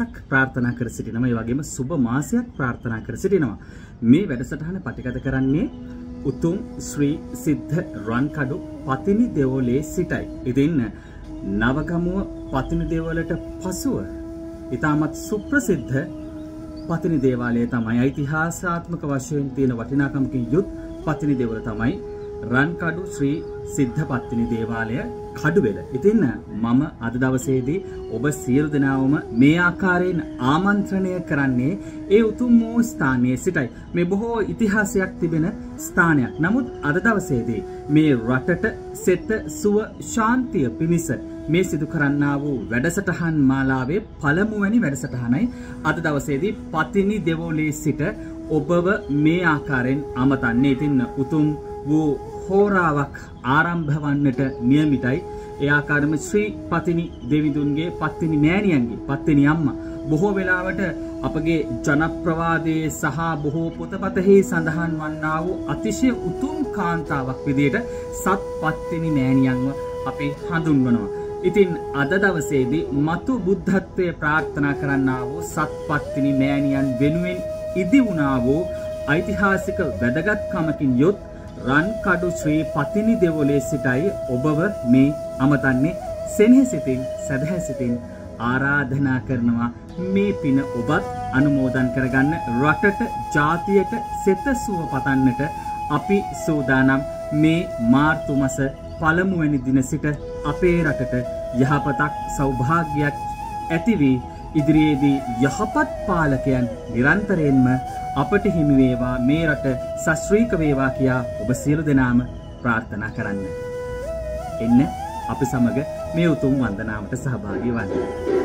ආයිබෝන් සුබ දවසක් ප්‍රාර්ථනා කර සිටිනවා. ඒ වගේම සුබ මාසයක් ප්‍රාර්ථනා කර සිටිනවා. මේ වැඩසටහන පටිගත කරන්නේ උතුම් ශ්‍රී සිද්ධ රන්කඩු පතිනි දෙවොලේ සිටයි. ඉතින් නවගමුව පතිනි දෙවලට පසුව ඉතාමත් සුප්‍රසිද්ධ පතිනි දේවාලය තමයි. ඓතිහාසාත්මක වශයෙන් තියෙන වටිනාකමකින් යුත් පතිනි දෙවල තමයි රන්කඩු ශ්‍රී සිද්ධ පත්තිනි දේවාලය කඩුවෙල. ඉතින් මම අද දවසේදී ඔබ සියලු දෙනාවම මේ ආකාරයෙන් ආමන්ත්‍රණය කරන්නේ ඒ උතුම් වූ ස්ථානයේ සිටයි. මේ බොහෝ ඉතිහාසයක් තිබෙන ස්ථානයක්. නමුත් අද දවසේදී මේ රටට සෙත සුව ශාන්තිය පිණිස මේ සිදු කරන්නා වූ වැඩසටහන් මාලාවේ පළමුවැනි වැඩසටහනයි අද දවසේදී පතිනි දෙවෝලේ සිට ඔබව මේ ආකාරයෙන් අමතන්නේ. ඉතින් උතුම් වූ හෝරාවක් ආරම්භ වන්නට නියමිතයි. ඒ ආකාරම ශ්‍රී පතිනි දෙවිඳුන්ගේ පත්තිනි මෑණියන්ගේ පත්තිනි අම්මා බොහෝ වෙලාවට අපගේ ජනප්‍රවාදයේ සහ බොහෝ පොතපතෙහි සඳහන් වන්නා වූ අතිශය උතුම් කාන්තාවක් විදියට සත් පත්තිනි මෑණියන්ව අපි හඳුන්වනවා. ඉතින් අද දවසේදී මතු බුද්ධත්වය ප්‍රාර්ථනා කරන්නා වූ සත්පත්තිනි මෑණියන් වෙනුවෙන් ඉදි වුණා වූ ඓතිහාසික වැදගත්කමකින් යුත් රන්කඩු ශ්‍රී පතිනි දෙවොලේ සිටයි ඔබව මේ අමතන්නේ. සෙනෙහසිතින් සැදැහැසිතින් ආරාධනා කරනවා මේ පින ඔබත් අනුමෝදන් කරගන්න. රටට ජාතියට සෙත සුව පතන්නට අපි සූදානම්. මේ මාර්තු මස පළමුවැනි දින සිට අපේ රටට යහපතක් සෞභාග්‍යයක් ඇතිවී ඉදිරියේදී යහපත් පාලකයන් නිරන්තරයෙන්ම අපට හිමි වේවා මේ රට සශ්‍රීක වේවා කියා ඔබ සියලු දෙනාම ප්‍රාර්ථනා කරන්න. එන්න අපි සමග මේ උතුම් වන්දනාවට සහභාගී වන්න.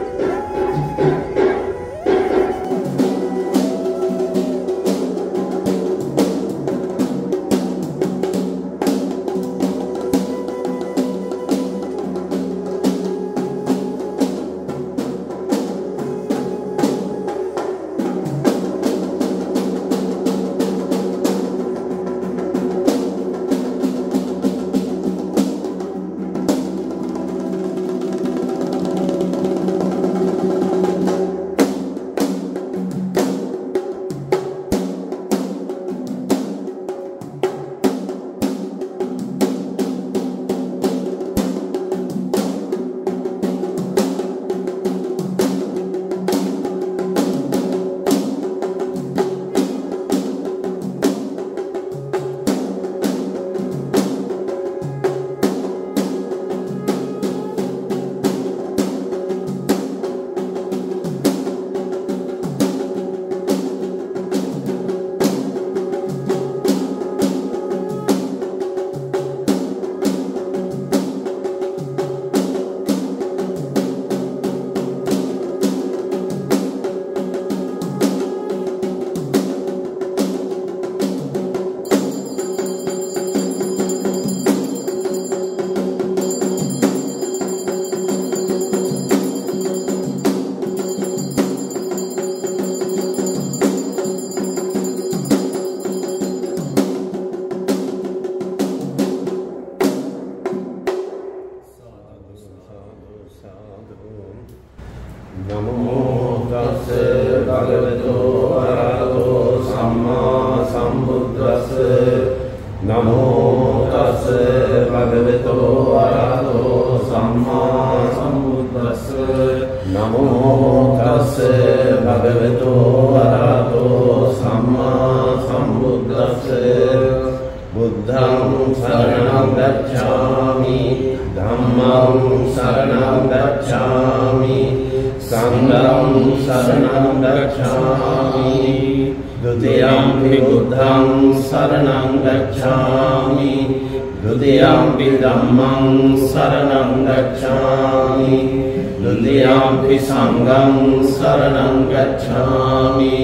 ယံ පි සංඝං සරණං ගච්ඡාමි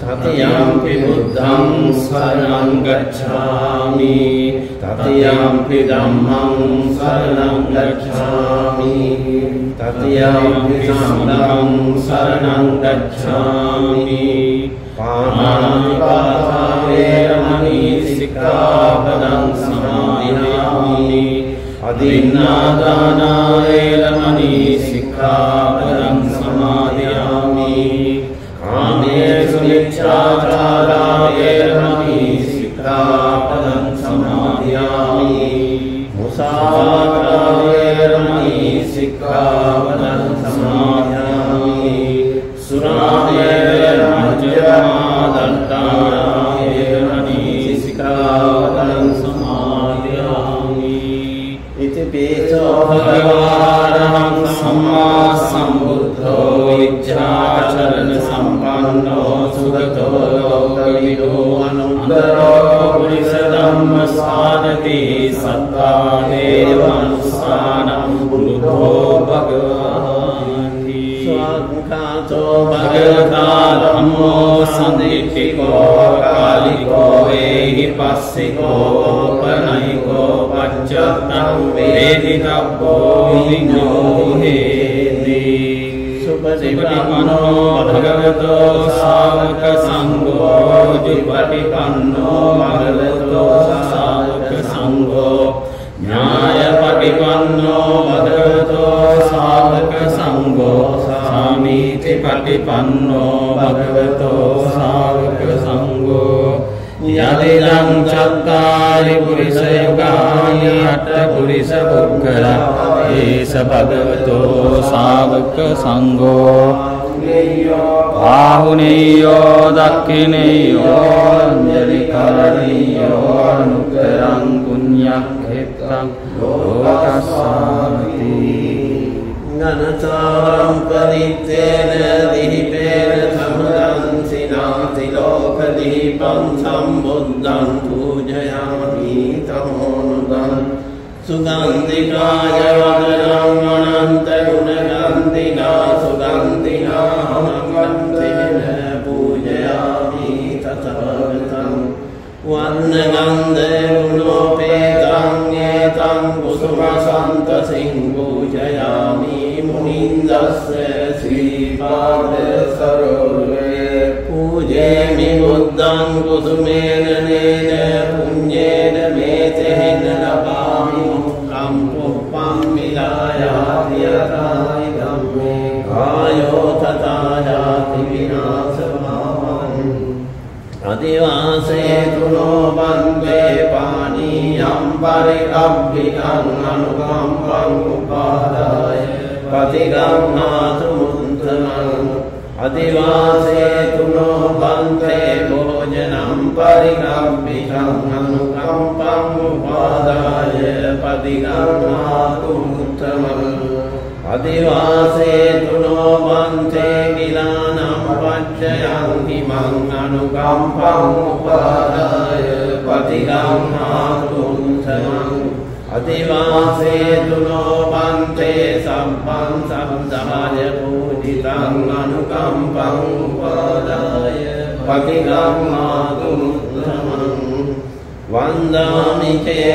තතියම්පි බුද්ධං සරණං ගච්ඡාමි තතියම්පි ධම්මං සරණං ගච්ඡාමි තතියම්පි සංඝං සරණං ගච්ඡාමි अधीन्नादानाय रमणि शिखापदं समादयामि। कामे सुनिच्छाचाराय रमणि शिखा පිසෝ භගවානං සම්මා සම්බුද්ධෝ විච්ඡාචරණ සම්පන්නෝ සුගතෝ ලෝකවිදෝ අනුත්තරෝ පුරිස ධම්ම සාධති සත්තා දේවානුස්සානං බුද්ධෝ භගවාති ස්වාංකාතෝ භගවතා ධම්මෝ සම්දිට්ඨිකෝ පච්චත්තං වේදිතබ්බෝ විඤ්ඤෝ හේති සුපටිපන්නෝ භගවතෝ සාවක සංඝෝ ජුපටිපන්නෝ භගවතෝ සාවක සංඝෝ ඥායපටිපන්නෝ භගවතෝ සාවක සංඝෝ සාමීති පටිපන්නෝ භගවතෝ සාවක සංඝෝ යදිදං චත්තාරි පුරිස යුගානි අට්ඨ පුරිස පුක්ඛලා ඒස භගවතෝ සාවක සංඝෝ ආහුනේයෝ දක්ඛිනේයෝ අංජලි කරණීයෝ අනුකරං පුඤ්ඤක්ඛෙත්තං ලෝකස්සාති ගනතාරම් පරිත්තේන पन्थं बुद्धं पूजयामि तमोनुदं सुगन्धिकाय वदनं බුද්ධං කුසුමේන නේන පුඤ්ඤේන මේතේන ලබාමි මුක්ඛං පුප්පං මිලායාති යතායි ධම්මේ කායෝ තථා යාති විනාශමාවං අදිවාසේතුනෝ බන්දේ පානීයම් පරිකබ්බිකං අනුකම්පං උපාදාය පතිගම්මාතු මුත්තමං අදිවාසේතුනෝ බන්තේ අදිවාසේතුනෝ බන්තේ ගිලානම් පච්චයං හිමං අනුකම්පං උපාදාය පතිගම්මාතුන්තමං අදිවාසේතුනෝ බන්තේ සම්පං සම්දාය පූජිතං අනුකම්පං උපාදාය පතිගම්මාතුන්තමං වන්දාමි චේතියං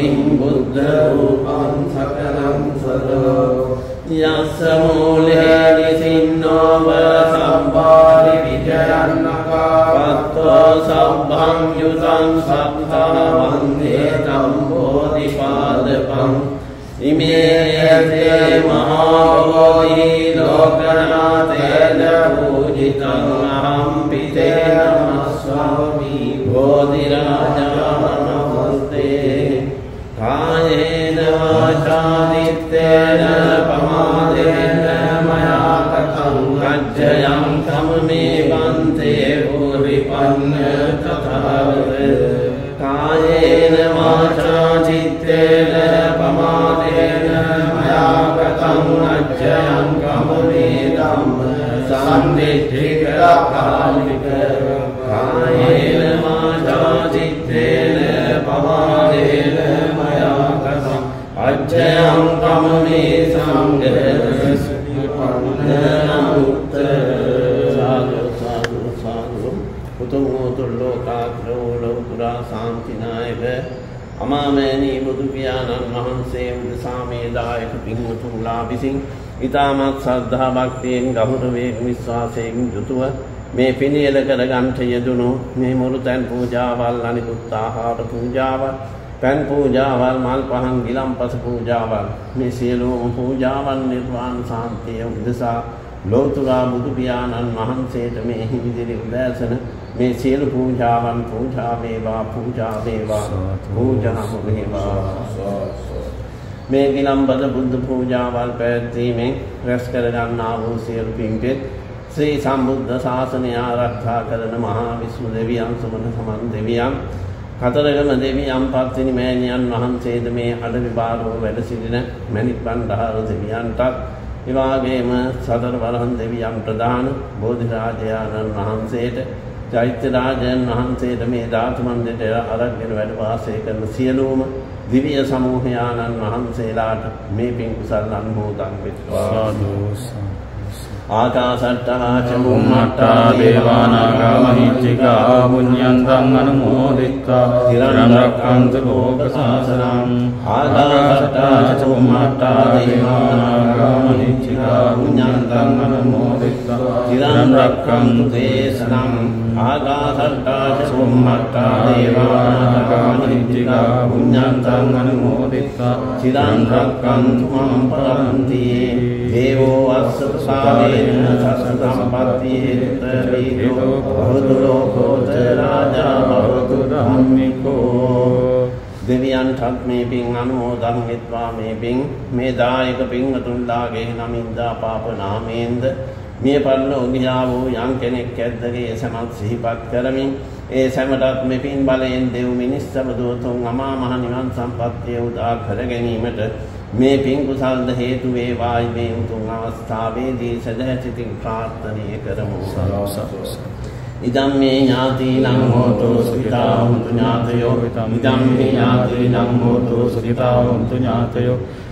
බෝධිං බුද්ධ රූපං සකලං සදෝ යස්ස මූලේ නිසින්නෝව සම්පාදි විජයන්නකාවත්තෝ සබ්බං යුතං සත්තා වන්දේ තම් බෝධිපාදපං ඉමේයතේ මහාබෝධි ලෝකනාතේන පූජිතං प्रसादित्येन අමාමෑණී බුදු පියාණන් වහන්සේ උදෙසාමේ දායක පින්වතුන්ලා විසින් ඊටමත් ශ්‍රද්ධා භක්තියෙන් ගෞරවයෙන් විශ්වාසයෙන් යුතුව මේ පිළියෙල කර ගන්නට යෙදුණු මේ මුරුතන් පූජාවල් අනිකුත් ආහාර පූජාවල් පෑන් පූජාවල් මල් පහන් ගිලම්පස පූජාවල් මේ සියලුම පූජාවන් නිර්වාණ සාන්තිය උදෙසා ලෝතුරා බුදු පියාණන් වහන්සේට මේ හිමිදිරි උදෑසන මේ සියලු පූජාවන් පූජා වේවා පූජා වේවා. පූජාම වේවා මේ ගිලම්බද බුද්ධ පූජාවල් පැවැත්වීමෙන් රැස් කරගන්නා වූ සියලු පින්පෙත් ශ්‍රී සම්බුද්ධ ශාසනය ආරක්ෂා කරන මහා විශ්ණු දෙවියන් සමන සමන් දෙවියන් කතරගම දෙවියන් පත්තිනි මෑණියන් වහන්සේද මේ අඩවි බාරෝ වැඩ සිටින මණික් බණ්ඩාර දෙවියන්ටත් එවාගේම සතර වරහන් දෙවියන් ප්‍රධාන බෝධිරාජයාණන් වහන්සේට චෛත්‍ය රාජයන් වහන්සේට මේ ධාතු මන්දිරය අරගෙන වැඩ වාසය කරන සියලුම දිව්‍ය සමූහයාණන් වහන්සේලාට මේ පින් කුසල් අනුමෝදන් වෙත්වා. ආකාසට්ටා आकाशर्तः च बुम्मट्टा देवानागामहीचिका पुण्यन्तम् अनुमोदित्वा स्थिरम् रक्षन्तु लोकशासनम् आकाशर्ता च बुम्मट्टा තිරං රක්ඛන්තු දේශනං ආකාසට්ටා චුම්මට්ටා දේවානාගා මහිච්චිකා පුඤ්ඤන්තං අනුමෝදිත්වා තිරං රක්ඛන්තු මම් පරන්ති දේවෝ අස්ස ප්‍රසාදේන සසත සම්පත්ති හේතරීතෝ භවතු ලෝකෝත රාජා භවතු ධම්මිකෝ දෙවියන්ටත් මේ පින් අනුමෝදන් වෙත්වා මේ පින් මේ දායක පින්වතුන්ලාගේ නමින්දා පාප නාමයෙන්ද මිය පරලෝ ගියා වූ යම් කෙනෙක් ඇද්දගේ සමත් සිහිපත් කරමින් ඒ සැමටත් මේ පින් බලයෙන් දෙව් මිනිස් සබදෝතුන් අමා මහ නිවන් සම්පත්තිය උදා කර ගැනීමට මේ පින් කුසල්ද හේතු වේවායි මේ උතුම් අවස්ථාවේදී සදහැසිතින් ප්‍රාර්ථනය කරමු. ඉදම් මේ ඥාතිනං හෝතු සුඛිතා හොන්තු ඥාතයෝ. ඉදම් මේ ඥාතිනං හෝතු සුඛිතා හොන්තු ඥාතයෝ.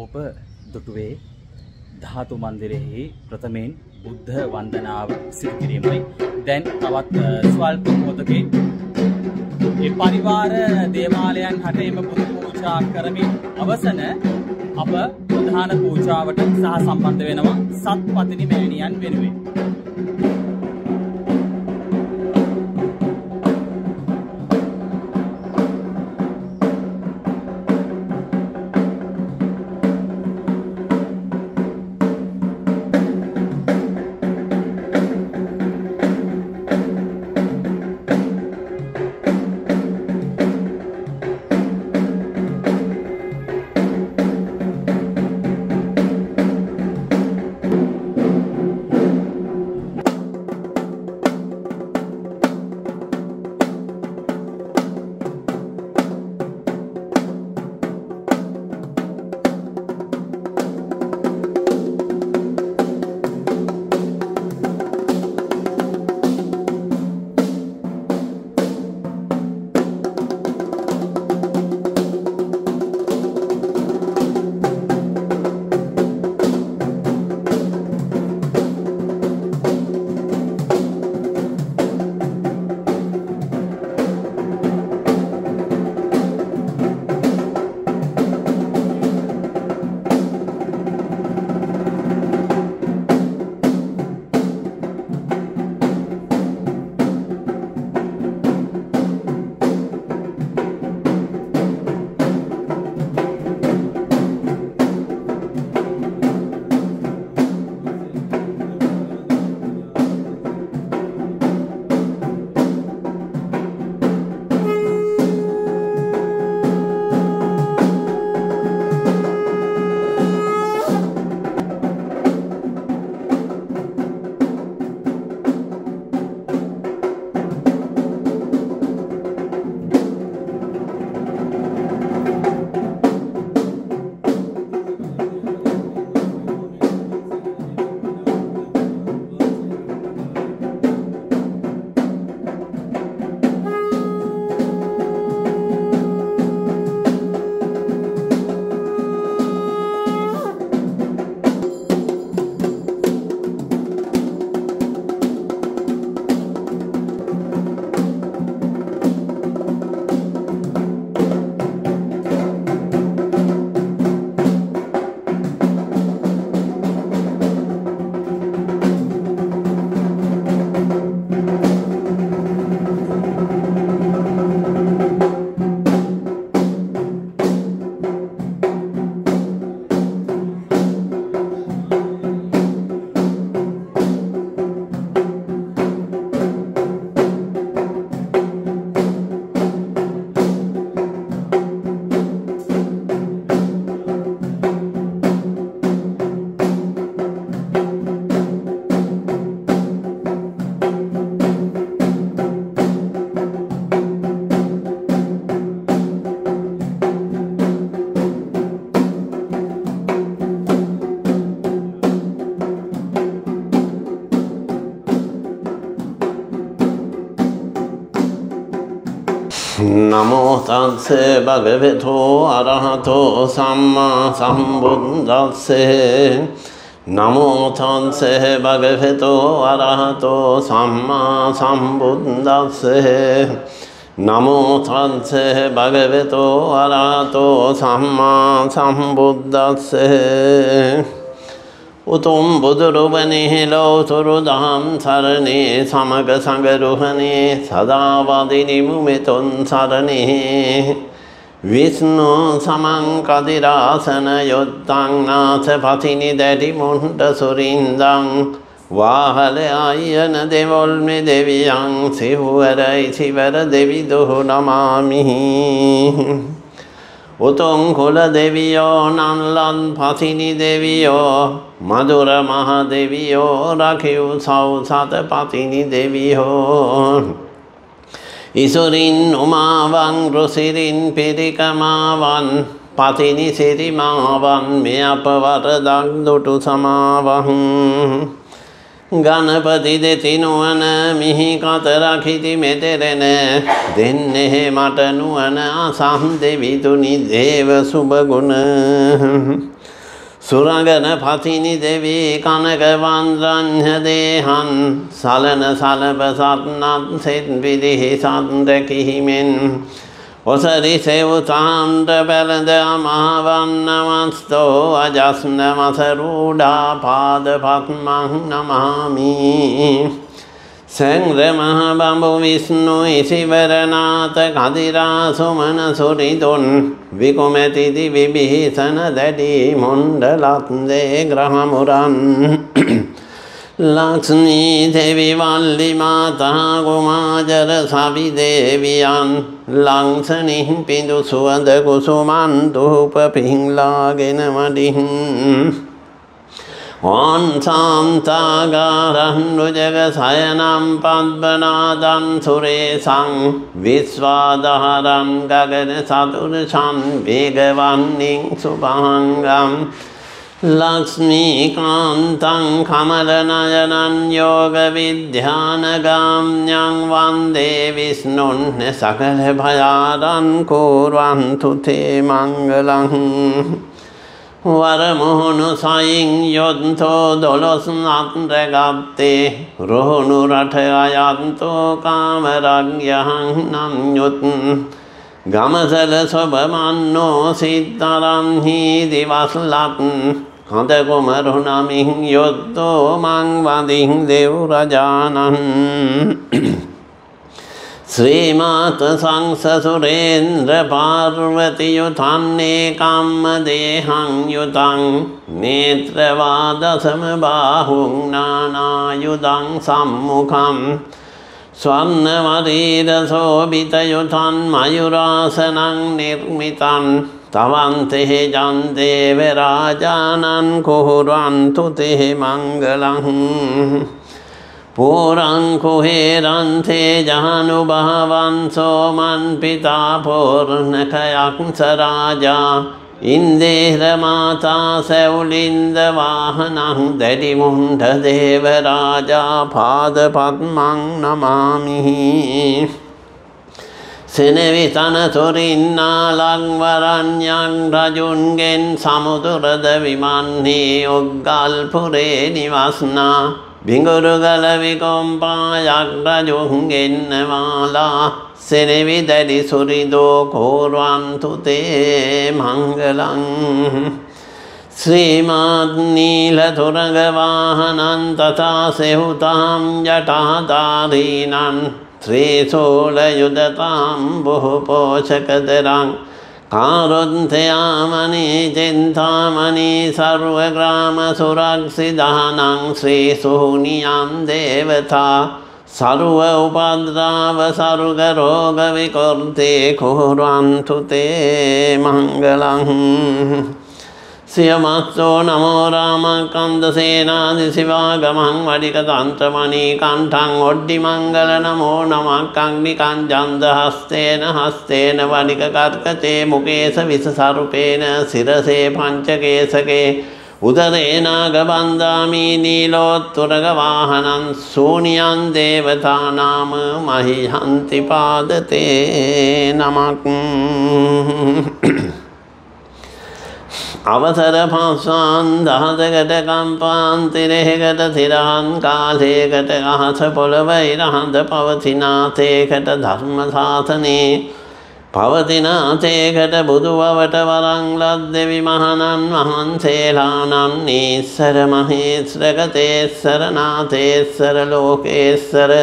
ඔබ දුටුවේ ධාතු මන්දිරෙහි ප්‍රථමයෙන් බුද්ධ වන්දනාව සිදු කිරීමයි. දැන් තවත් අ, ස්වල්ප මොහොතකින් ඒ පරිවාර දේවාලයන් හටේම බුදු පූජා කරමින් අවසන අප ප්‍රධාන පූජාවට සහ සම්බන්ධ වෙනවා සත්පතිනි මෑණියන් වෙනුවෙන්. භගවතු අරහතෝ සම්මා සම්බුද්දස්ස. නමෝ තස්ස භගවතු අරහතෝ සම්මා සම්බුද්දස්ස. නමෝ තස්ස භගවතු අරහතෝ සම්මා සම්බුද්දස්ස. උතුම් බුදුරුවනේ ලෝතුරු දහම් සරණේ සමග සඟරුහනේ සදාවදිනිමු මෙතුන් සරණේ. විස්නු සමංකදිරාසන යොත්තං නාස පතිනි දැඩි මුන්ට සුරින්දං වාහල අයන දෙවොල්මි දෙවියන් සිව්වරයි සිවර දෙවිදුහු නමාමිහි උතුම් කුල දෙවියෝ නන්ලන් පසිනි දෙවියෝ මදුර මහ දෙවියෝ රකිව් සෞසත පතිනි දෙවියෝ. ඉසුරින් උමාවන් රුසිරින් පිරිකමාවන් පතිනි සිරිමාවන් මෙ අප වරදක් දුටු සමාවහන් ගණපති දෙතිනුවන මිහි කතරකිති මෙතෙරෙන දෙන්නෙහෙ මට නුවන අසම් දෙවිතුනි දේව සුභගුණ. සුරගන පතිනි දෙවී කනක වන්දන්හ දේහන් සලන සලබ සත්නත් සෙත් විදිහි සන්දකිහිමෙන් ඔසරි සෙවුතාන්ට පැළඳ අමහවන්නමස්තෝ අජස්න මසරූඩා පාද පත්මං නමාමී. සංග්‍ර මහ බඹු විස්නු ඉසිවරනාත කදිරා සුමන සුරිදුන් විකුමැතිදි විභීසන දැඩි මොන්ඩලත්දේ ග්‍රහමුරන්. ලක්ෂ්මී දෙවි වල්ලි මාතා කුමාජර සවි දේවියන් ලංසනින් පිඳු සුවඳ කුසුමන් දුප පිහිංලාගෙන මඩින් වන්සාන්තාගාරන්නුජග සයනම් පද්බනාදන් සුරේසං විශ්වාදහරන් ගගන සතුරසන් වේගවන්නින් සුභංගම් ලක්ස්මීකාන්තං කමලනයනන් යෝග විද්‍යානගාම්ඥං වන්දේ විස්නුන්න සකල භයාරන් කෝරවන්තු තේ මංගලං වරමුහුණු සයින් යොත්තෝ දොළොස් අත්රගත්තේ රොහුණු රට අයන්තෝ කාමරග්යහන් නම් යුත් ගමසල සොබමන්නෝ සිත්තරන්හි දිවස්ලත් හඳකුමරුණමින් යොත්තෝ මං වදින් දෙව්රජානන් ශ්‍රීමාත සංසසුරේන්ද්‍ර පාර්වතියුතන්නේ කම්ම දේහං යුතං නේත්‍රවාදසම බාහුං නානායුදං සම්මුඛම් ස්වර්ණවරීරසෝභිතයුතන් මයුරාසනං නිර්මිතන් තවන්තෙහෙ ජන්දේවරාජානන් කුහුරන්තු තෙහෙ මංගලං පුරංකුහේරන්තේ ජහනුභවන්සෝමන් පිතා පෝර්ණකයක් සරාජා ඉන්දේරමාතා සැවුලින්ද වාහනං දැඩිමුන්ට දේවරාජා පාදපත්මං නමාමිහි සෙනවිතන තුරින්නාලංවරන්යන් රජුන්ගෙන් සමුදුරද විමන්නේ ඔග්ගල්පුරේ නිවස්නා. विगुरुगलविकोम्पायाग्रजुङ्गिन्नमाला सिरिविदरिसुहृदो कुर्वन्तु ते मङ्गलम्। श्रीमान्नीलधुरगवाहनान् तथा सेहुतां जटाधारीणान् श्रीशूलयुधतां भुः पोषकदरान् ජටාධාරීනන් ත්‍රේසෝලයුදතාම් බොහෝ පෝෂකදරං කාරොන්තයාමනී චින්තාමනී සර්වග්‍රාම සුරක්ෂිදානං ශ්‍රී සුහුනියම් සියමස්සෝ නමෝ රාමකන්ද සේනාදි සිවාගමං වඩික තන්ත්‍රමණී කණ්ඨං ඔඩ්ඩි මංගල නමෝ නමක් අග්නිකං ජන්ද හස්තේන හස්තේන වඩික කර්කචේ මුකේස විස සරුපේන සිරසේ පංචකේසකේ උදරේනාගබන්ධාමි නීලෝත්තුරගවාහනන් සූනියන් දේවතානාම මහිහන්ති පාදතේ නමක් अवसर पास्वान् दहसघटकम्पान्तिरे काले काशे घटरहस पुलवैरह पवति नाथे घटधर्मशासने भवति नाथे घट बुधुवट वराङ्ग्लाद्यविमहानां महान् सेलानां लोकेश्वर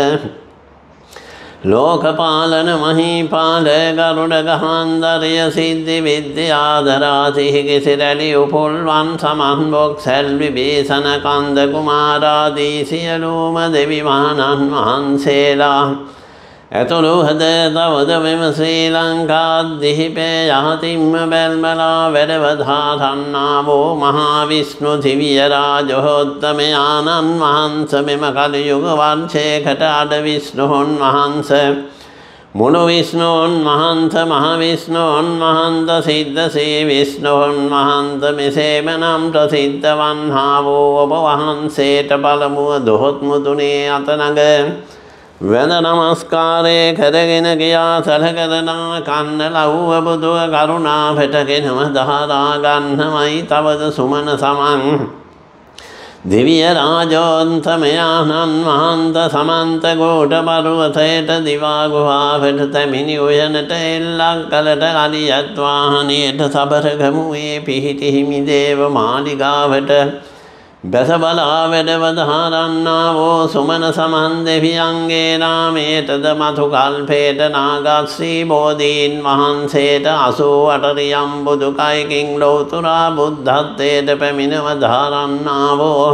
ලෝකපාලන මහීපාල ගරුඩ ගහන්දරය සිද්ධි විද්‍යාදරාසිහිකි සිරැලි උපුල්වන් සමන්බොක් සැල්වි බේසන කන්ද කුමාරාදී සියලූම දෙවිමානන් වහන්සේලා ඇතුළු හද තවද මෙම ශ්‍රී ලංකාද්දිහිපේ යහතිම්ම බැල්මලා වැඩවධාතන්නාවෝ මහාවිශ්ණු දිවිය රාජහෝත්තමයානන් වහන්ස මෙම කලියුග වර්ෂයකට අඩ විශ්ණුහොන් වහන්ස. මුළු විශ්ණූන් වහන්ස මහවිශ්ණූන් වහන්ත සිද්ධ සේ විශ්ණූන් වහන්ත මෙසේම නම් ප්‍රසිද්ධ වන්හාවෝ ඔබ වහන්සේට පළමුුව දොහොත් මුදුනේ අතනග. වැද නමස්කාරය කරගෙන ගියා. සැලකරනා කන්න ලව්ව බුදුව කරුණා පෙටගෙනම දහදාගන්නමයි තවද සුමන සමන්. දිවිය රාජෝන්තමයානන් වහන්ත සමන්ත ගෝට පරුවතයට දිවාගුහාපට තැමිනි උයනට එල්ලක් කලට අලියත්වාහනයට සබරගමුවේ පිහිටිහිමි දේව මාලිගාවට බැස බලා වැඩවදහරන්නාවෝ සුමන සමන් දෙවියන්ගේ නාමේටද මතු කල්පේට නාගත්ශ්‍රී බෝධීන් වහන්සේට අසූ අටරියම් බුදුකයිකින් ලෝතුරා බුද්ධත්වයට පැමිණව ධාරන්නාවෝ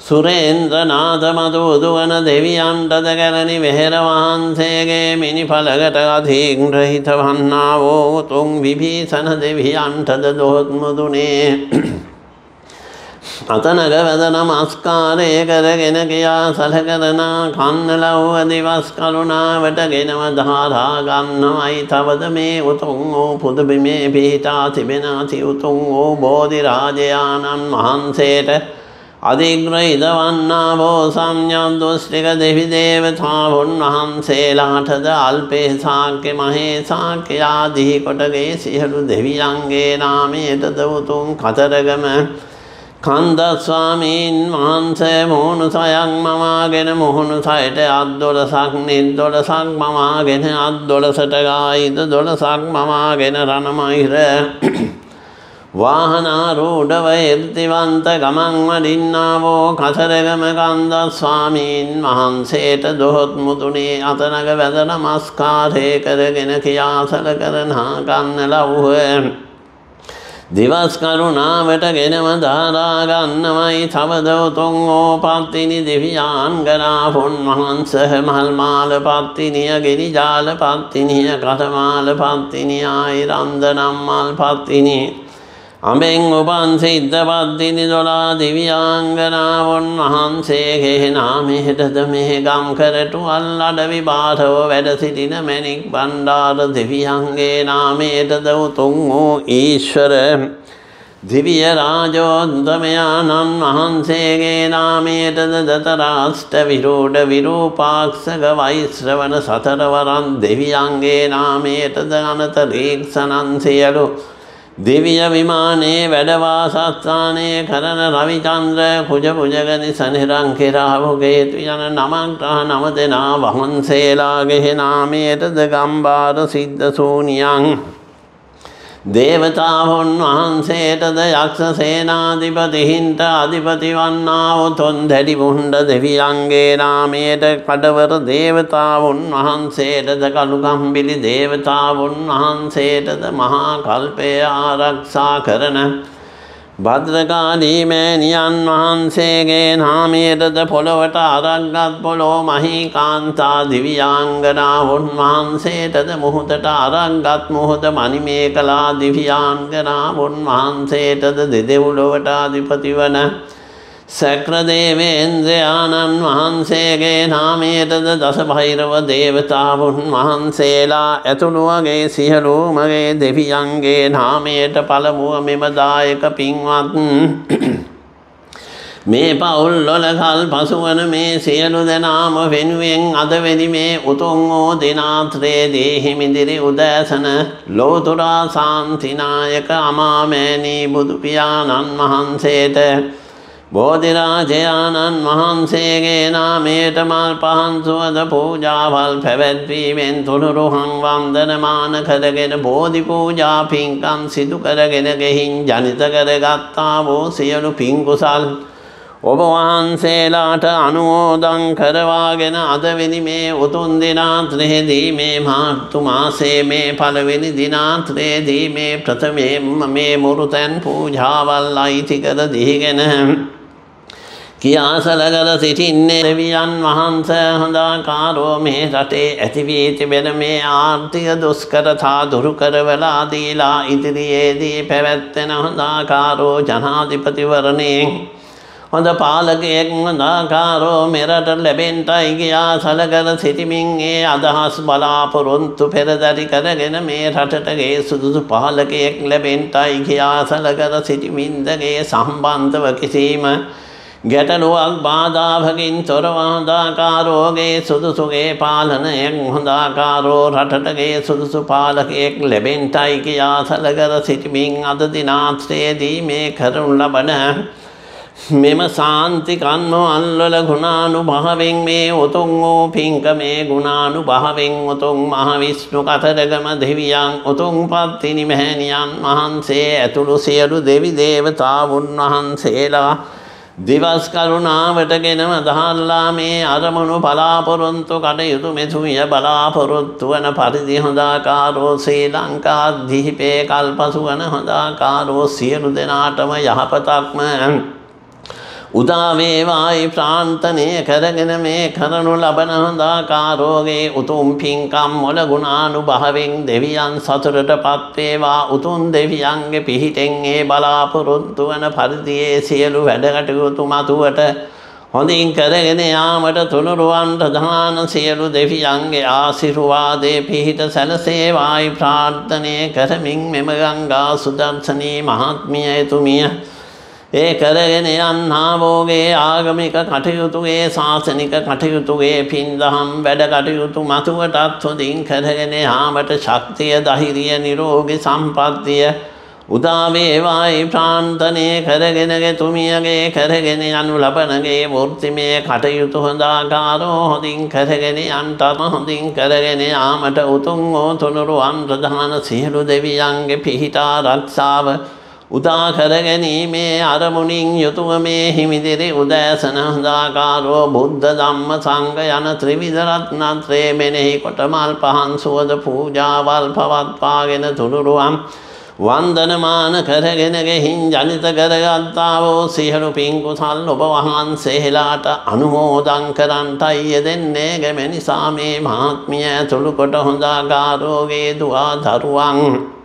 සුරේන්ද්‍රනාථමතු උදුවන දෙවියන්ටද කැලණි වෙහෙර වහන්සේගේ මිනිඵලකට අධීන් රහිත වන්නාවෝ උතුම් විභීසන දෙවියන්ටද දොහොත්මුදුනේ අතනග වැද නමස්කාරය කරගෙන ගියා සලකරනා කන්න ලව්ව දිවස් කරුණාවට ගෙනව ධාරා ගන්නවයි. තවද මේ උතුම් වූ පුදබිමේ පිහිටා තිබෙනාති උතුම් වූ බෝධි රාජයාණන් වහන්සේට අධිග්‍රහිත වන්නා බෝ සම්ඥන් දුෂ්ටික දෙවි දේවතාවුන් වහන්සේලාටද අල්පේ සාක්‍ය මහේ සාක්‍ය ආදී කොටගේ සියලු දෙවියන්ගේ නාමයටද උතුම් කතරගම කන්දස්වාමීන් වහන්සේ මුහුණු සයක් මමාගෙන මුහුණු සයට අත් දොළසක් නිත් දොළසක් මමාගෙන අත් දොළසට ගායිද දොළසක් මමාගෙන රණමයිර වාහනාරූඩව එර්තිවන්ත ගමන් වඩින්නාවෝ කසරගම කන්දස්වාමීන් වහන්සේට දොහොත් මුතුනේ අතනග වැද නමස්කාරය කරගෙන කියාසල කරනා ගන්න ලව්හ දිවස් කරුණාවට ගෙනම ධාරාගන්නමයි තවදවතුන් ඕපත්තිනි දෙවියාන්ගනා පොන් වහන්ස මල්මාල පත්තිනිය ගෙරිජාල පත්තිනිය කටමාල පත්තිනි ආයිරන්දනම් මල් පත්තිනි අඹෙන් උපන් සිද්ධ පත්තිනි දොලා දිවියාංගනාවොන් වහන්සේගේ නාමෙහෙටද මෙහෙ ගම් කරටු අල් අඩවි බාටව වැඩ සිටින මැණික් බණ්ඩාර දෙවියන්ගේ නාමයටද උතුම් වූ ඊශ්වර දිවිය රාජෝත්තමයාණන් වහන්සේගේ නාමයටද දතරාෂ්ට විරෝඩ විරූපාක්ෂක වෛශ්‍රවණ සතරවරන් දෙවියන්ගේ නාමයටද අනත රීක්ෂණන් සියලු දෙවිය විමානයේ වැඩවාසස්ථානය කරන රවිචන්ද්‍ර කුජපුජගනි සනිරං කෙරාවුගේතු යන නමක්ටහ නම දෙනා වහන්සේලාගෙහෙ නාමයටද ගම්බාර සිද්ධ සූනියන් දේවතාවුන් වහන්සේටද යක්ෂ සේනාධිපතිහින්ට අධිපති වන්නා උතුන් දැඩි මුහුණ්ඩ දෙවියන්ගේ නාමයට කඩවර දේවතාවුන් වහන්සේටද කළුගම්බිලි දේවතාවුන් වහන්සේටද මහා කල්පය ආරක්ෂා කරන භද්‍රකාලී මෑණියන් වහන්සේගේ නාමයටද පොළොවට අරක්ගත් පොළොව මහී කාන්තා දිවියාංගනාවුන් වහන්සේටද මුහුදට අරක්ගත් මුහුද මනිමේකලා දිවියාංගනාවුන් වහන්සේටද දෙදෙව්ලොවට අධිපති වන සක්‍රදේවේන්ද්‍රයාණන් වහන්සේගේ නාමයටද දස භෛරව දේවතාවුන් වහන්සේලා ඇතුළුවගේ සියලුමගේ දෙවියන්ගේ නාමයට පළමුව මෙම දායක පින්වත් මේ පවුල් වලකල් පසුවන මේ සියලු දෙනාම වෙනුවෙන් අදවෙනි මේ උතුම් වූ දිනාත්‍රයේදී හිමිදිරි උදෑසන ලෝතුරා සාන්තිනායක අමාමෑණී බුදුපියාණන් වහන්සේට බෝධිරාජයාණන් වහන්සේගේ නාමයට මල් පහන් සුවද පූජාවල් පැවැත්වීමෙන් තුළුරුහන් වන්දනමාන කරගෙන බෝධි පූජා පින්කම් සිදු කරගෙන ගෙහින් ජනිත කරගත්තා වූ සියලු පින්කුසල් ඔබ වහන්සේලාට අනුමෝදන් කරවාගෙන අදවෙනි මේ උතුන් දිනාත්‍රයේදී මේ මාර්තු මාසේ මේ පළවෙනි දිනාත්‍රයේදී මේ ප්‍රථමයෙන්ම මේ මුරුතැන් පූජාවල් අයිති කර දීගෙන කියාසලකර සිටින්නේ දෙවියන් වහන්ස හොඳාකාරෝ මේ රටේ ඇතිවී තිබෙන මේ ආර්ථික දුෂ්කරතා දුරු කරවලා දීලා ඉදිරියේදී පැවැත්වෙන හොඳාකාරෝ ජනාධිපතිවරණයෙන් හොඳ පාලකයෙක් හොඳාකාරෝ මෙරට ලැබෙන්ටයි ගියා සලකර සිටිමින් ඒ අදහස් බලාපොරොන්තු පෙරදරි කරගෙන මේ රටටගේ සුදුසු පාලකයෙක් ලැබෙන්ටයි ගියා සලකර සිටිමින්දගේ සම්බන්ධව කිසිම ගැටලුවක් බාධාවකින් තොරව හොඳාකාරෝගේ සුදුසුගේ පාලනයෙන් හොඳාකාරෝ රටටගේ සුදුසු පාලකයෙක් ලැබෙන්ටයි කියා සලකර සිටිමින් අද දිනාත්‍රයේදී මේ කරනු ලබන මෙම සාන්ති කන්නෝ අල්වල ගුණානු භාවෙන් මේ උතුම් වූ පින්කමේ ගුණානු භාවෙන් උතුම් මහවිශ්ණු කතරගම දෙවියන් උතුම් පත්තිනි මැහැනියන් වහන්සේ ඇතුළු සියලු දෙවි දේවතාවුන් වහන්සේලා දිවස් කරුණාවටගෙනම දහල්ලා මේ අරමුණු බලාපොරොන්තු කටයුතු මෙතුමිය බලාපොරොත්තු වන පරිදි හොඳාකාරෝ ශ්‍රී ලංකාදීපේ කල්පසු වන හොඳාකාරෝ සියලු දෙනාටම යහපතක්ම උදාවේවායි ප්‍රාන්තනය කරගෙන මේ කරනු ලබන හොඳාකාරෝගේ උතුම් පින්කම් මොල ගුණානු භාවෙන් දෙවියන් සතුරට පත්වේවා. උතුම් දෙවියන්ගේ පිහිටෙන් ඒ බලාපොරොත්තු වන පරිදියේ සියලු වැඩකටයුතු මතුවට හොඳින් කරගෙන යාමට තුනුරුවන්ට දාන සියලු දෙවියන්ගේ ආශිර්වාදේ පිහිට සැලසේවායි ප්‍රාර්ථනය කරමින් මෙම ගංගා සුදර්ශනී මහත්මිය එතුමිය ඒ කරගෙන යන්නාවෝගේ ආගමික කටයුතුගේ ශාසනික කටයුතුගේ පින්දහම් වැඩ කටයුතු මතුවටත් හොඳින් කරගෙන යාමට ශක්තිය දහිරිය නිරෝගි සම්පත්තිය උදාවේවායි ප්‍රාන්තනය කරගෙනගේ තුමියගේ කරගෙන යනු ලබනගේ වෘත්තිමය කටයුතු හොඳාකාරෝ හොඳින් කරගෙන යන්ටම හොඳින් කරගෙන යාමට උතුම් ඕ තුනුරුවන් ප්‍රධාන සියලු දෙවියන්ගේ පිහිටා රක්ෂාව උදා කරගැනීමේ අරමුණින් යුතුව මේ හිමිදිරි උදෑසන හොඳාකාරෝ බුද්ධ ධම්ම සංඝ යන ත්‍රිවිධරත්නත්‍රේ මෙනෙහි කොට මල් පහන් සුවද පූජාවල් පවත්වාගෙන තුළුරුවම් වන්දනමාන කරගෙන ගෙහින් ජනිත කරගත්තා වූ සියලු පින්කුසල් ඔබ වහන්සේලාට අනුමෝදන් කරන්ටයි යෙදෙන්නේ ගැම නිසා මේ මහත්මිය ඇතුළු කොට හොඳාකාරෝගේ දුවා දරුවන්.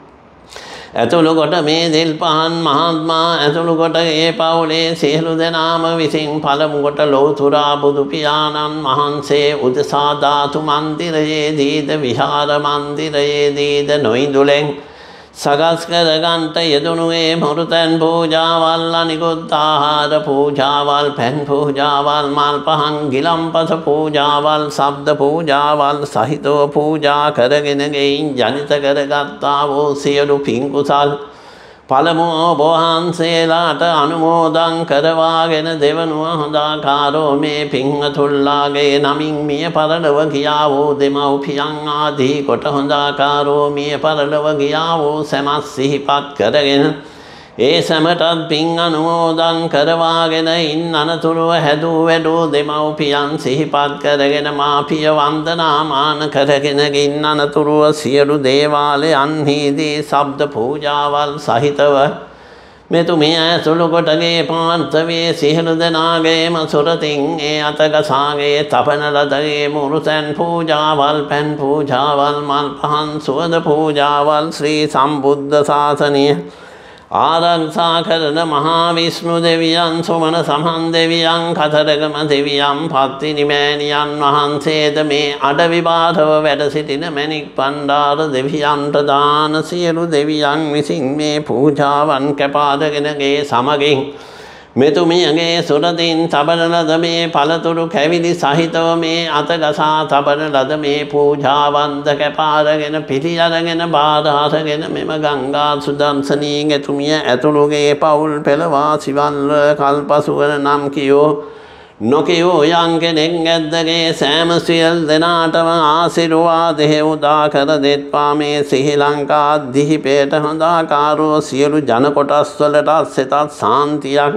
ඇතුළු කොට මේ දෙල් පහන් මහත්මා ඇතුළු කොට ඒ පවුලේ සියලු දෙනාම විසින් පළමු කොට ලෝතුරා බුදු පියාණන් වහන්සේ උදෙසා ධාතු මන්දිරයේදීද විහාර මන්දිරයේදීද නොයිඳුලෙන් සගස් කරගන්ට යෙදුණුවේ මොරුතැන් පූජාවල් අනිකුත් ආහාර පූජාවල් පැන් පූජාවල් මල් පහන් ගිලම්පස පූජාවල් සබ්ද පූජාවල් සහිතව පූජා කරගෙන ගෙයින් ජනිත කරගත්තා වූ සියලු පින්කුසල් පළමු ඔබවහන්සේලාට අනුමෝදන් කරවාගෙන දෙවනුව හොඳාකාරෝ මේ පිංහතුල්ලාගේ නමින් මිය පරලව ගියා වූ දෙමව්පියන් ආදී කොට හොඳාකාරෝ මිය පරලව ගියා වූ සැමස් සිහිපත් කරගෙන ඒ සැමටත් පින් අනුමෝදන් කරවාගෙන ඉන් අනතුරුව හැදූ වැඩූ දෙමව්පියන් සිහිපත් කරගෙන මාපිය වන්දනාමාන කරගෙන ගින් අනතුරුව සියලු දේවාලයන්හිදී සබ්ද පූජාවල් සහිතව මෙතුමිය ඇතුළු කොටගේ පාන්තවේ සිහළු දෙනාගේම සුරතින් ඒ අතගසාගේ තපන ලදගේ මුරුතැන් පූජාවල් පැන් පූජාවල් මල් පහන් සුවද පූජාවල් ශ්‍රී සම්බුද්ධ ශාසනය ආරක්ෂා කරන මහා විෂ්ණු දෙවියන් සුමන සමන් දෙවියන් කතරගම දෙවියන් පත්තිනි මෑණියන් වහන්සේද මේ අඩවි බාධව වැඩ සිටින මැණික් පණ්ඩාර දෙවියන්ට දාන සියලු දෙවියන් විසින් මේ පූජාවන් කැපාදගෙනගේ සමගින් මෙතුමියගේ සුරතින් තබන ලද මේ පළතුරු කැවිලි සහිතව මේ අතගසා තබන ලද මේ පූජාවන්ද කැපාරගෙන පිළි අරගෙන බාධාසගෙන මෙම ගංගා සුදන්සනී එතුමිය ඇතුළුගේ පවුල් පෙළවා සිවල්ල කල්පසුවන නම් කියෝ. නොකියෝ යං කෙනෙක් ඇද්දගේ සෑම සියල් දෙනාටම ආසිරුවාදෙහි උදා කර දෙත්වා. මේ සිහි ලංකා දිහිපේට හොඳාකාරෝ සියලු ජන කොටස් වලට සිතත් සාන්තියක්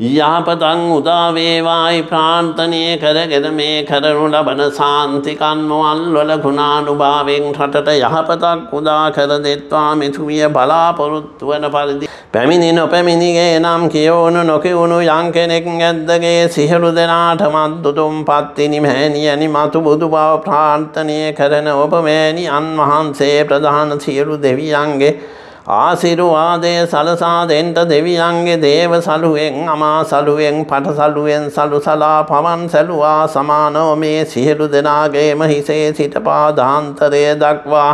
යහපතන් උදා වේවායි ප්‍රාර්ථනය කරගෙන මේ කරනු ලබන සාන්තිකන්මවල් වල ගුණානුභාවයෙන් රටට යහපතක් උදා කර දෙත්වා මෙතුමිය බලාපොරොත්තු වන පරිදි. පැමිණි නොපැමිණිගේ නම් කියවුණු නොකිවුණු යම් කෙනෙක් ඇද්දගේ සිහළු දෙනාටමත් දුතුම් පත්තිනි මෑණියනි මතු බුදු බව ප්‍රාර්ථනය කරන ඔබ මෑණියන් වහන්සේ ප්‍රධාන සියලු දෙවියන්ගේ ආසිරුවාදය සලසා දෙන්ට දෙවියන්ගේ දේව සලුවෙන් අමා සලුවෙන් පට සලුවෙන් සලු සලා පවන් සැලුවා. සමානෝ මේ සියලු දෙනාගේම හිසේ සිට පාදාන්තරය දක්වා.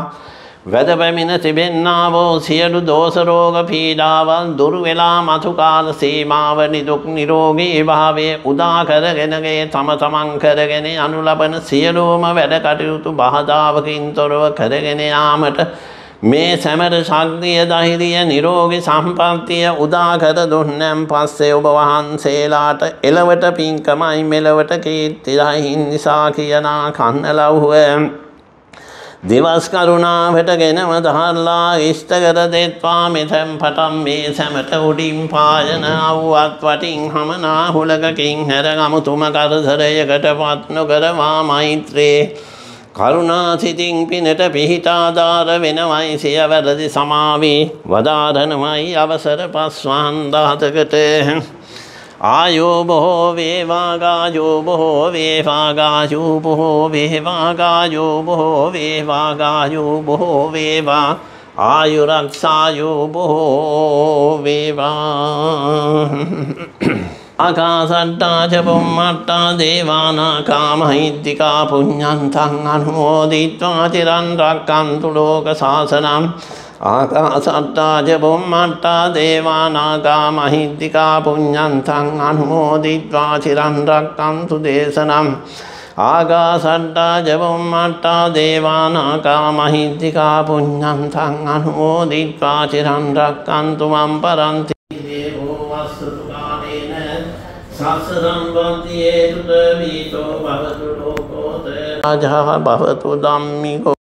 වැද පැමිණ තිබෙන්නාවෝ සියලු දෝසරෝග පීඩාවල් දුරු වෙලා මතුකාල සීමාව නිදුක් නිරෝගී භාවය උදා කරගෙනගේ තම තමන් කරගෙන අනු ලබන සියලුම වැඩ කටයුතු බහදාවකින් තොරව කරගෙන යාමට මේ සැමට ශක්තිය දහිරිය නිරෝගි සම්පත්තිය උදාකර දුන්නම් පස්සේ ඔබ වහන්සේලාට එලවට පින්කමයි මෙලවට කීර්තිරහින් නිසා කියනා කන්න ලව්ව දිවස් කරුණාවට ගෙනම දහල්ලා ඉෂ්ටකර දෙත්වා. මෙතැම් පටම් මේ සැමට උඩින් පායන අව්වත් වටින් හමනා හුලකකින් හැර ගමුතුම කරදරයකට පත් නොකරවා මෛත්‍රේ කරුණාසිතින් පිනට පිහිටාදාර වෙනවයි සිය වැරදි සමාවී. වදාරනමයි අවසර පස්වාන්දාතකට ආයෝ බොහෝ වේවාගායෝ බොහෝ වේවාගායෝ බොහෝ වේවාගායෝ බොහෝ වේවාගායෝ බොහෝ වේවා. ආයුරක්ෂායෝ බොහෝ වේවා. अकासट्टा च पुम्मट्टा देवाना कामहैद्दिका पुण्यन्तम् अनुमोदित्वा चिरन् रक्कन्तु लोकशासनम्। आकासट्टा च पुम्मट्टा देवाना कामहैद्दिका पुण्यन्तम् अनुमोदित्वा चिरन् रक्कन्तु देशनम्। आकासट्टा च पुम्मट्टा देवाना कामहैद्दिका पुण्यन्तम् अनुमोदित्वा परन्ति। राजः भवतु दाम्मिको।